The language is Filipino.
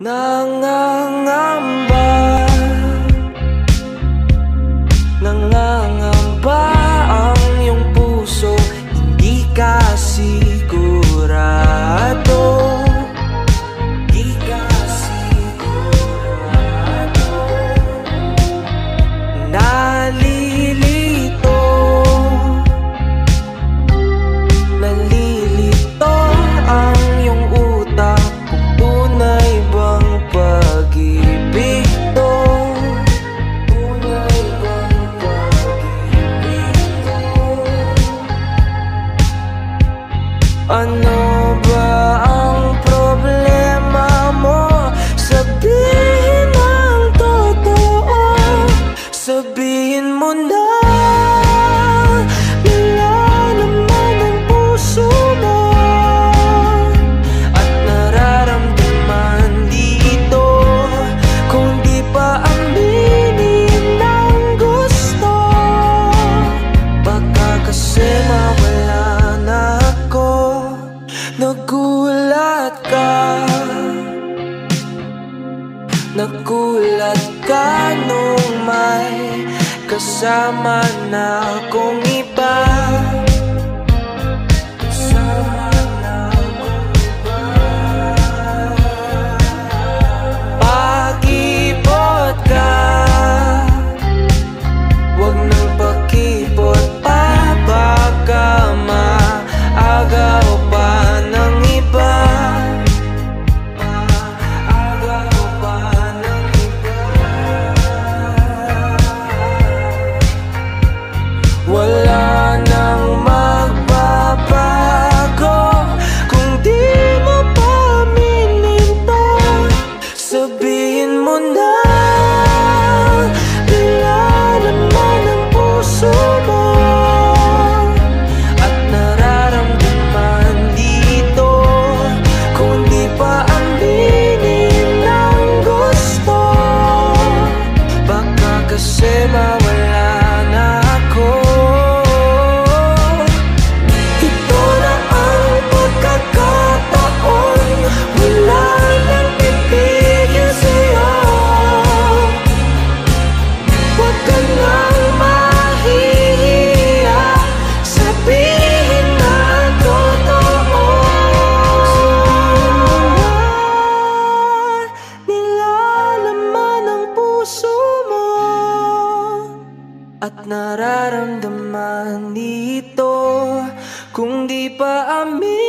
Nangangamba. 언 Nagulat ka. Nagulat ka nung may Kasama na akong At nararamdaman dito Kung di pa amin